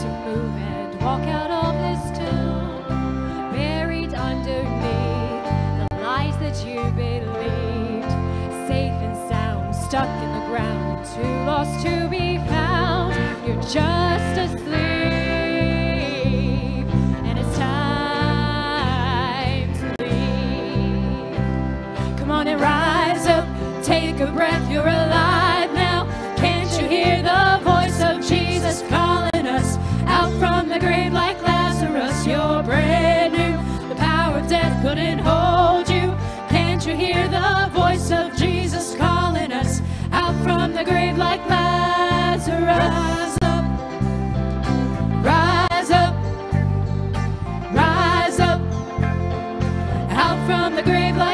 scared to move and walk out of this tomb, buried underneath the lies that you believed, safe and sound, stuck in the ground, too lost to be found. You're just couldn't hold you. Can't you hear the voice of Jesus calling us out from the grave like Lazarus? Rise up, rise up, rise up out from the grave like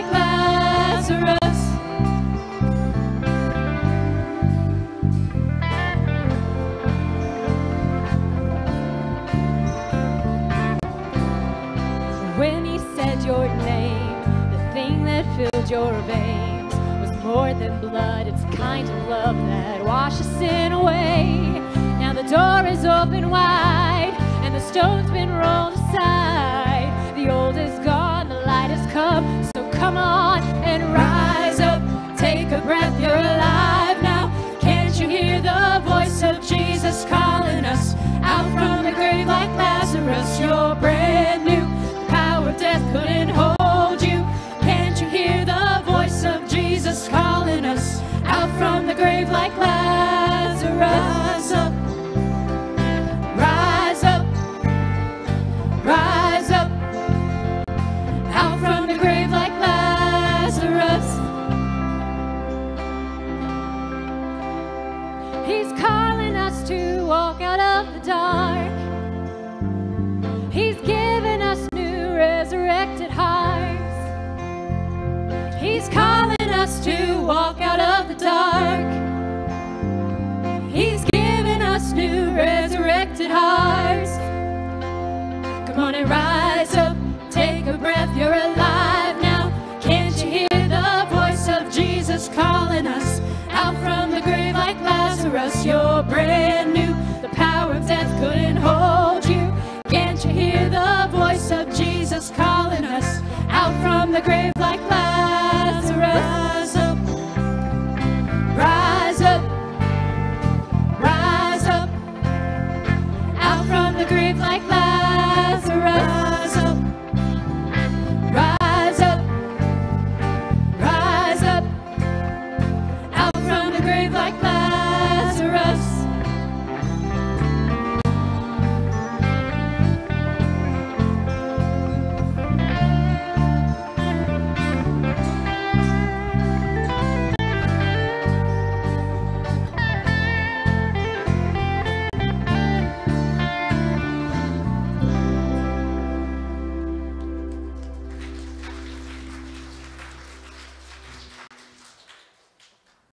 your name, the thing that filled your veins was more than blood. It's kind of love that washes sin away. Now the door is open wide, and the stone's been rolled aside. Walk out of the dark. He's given us new resurrected hearts. He's calling us to walk out of the dark. He's given us new resurrected hearts. Come on and rise up, take a breath, you're alive now. Can't you hear the voice of Jesus calling us out from the grave like Lazarus? You're brand calling us out from the grave